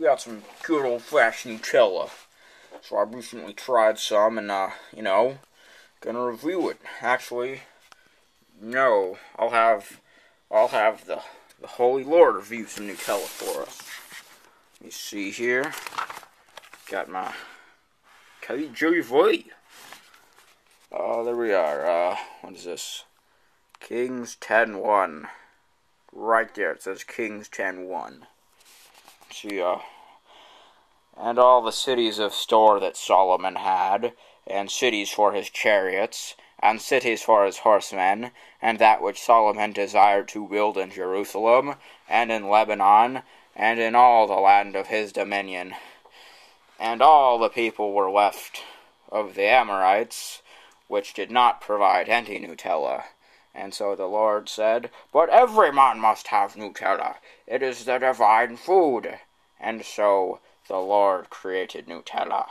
got some good old fashioned Nutella. So I recently tried some and, uh, you know, gonna review it. Actually, no, I'll have, I'll have the, the Holy Lord review some Nutella for us. Let me see here. Got my KJV. Oh, uh, there we are. Uh, what is this? Kings 10-1. Right there, it says Kings 10-1. See, uh, and all the cities of store that Solomon had, and cities for his chariots, and cities for his horsemen, and that which Solomon desired to build in Jerusalem, and in Lebanon, and in all the land of his dominion. And all the people were left of the Amorites, which did not provide any Nutella. And so the Lord said, But every man must have Nutella. It is the divine food. And so the Lord created Nutella.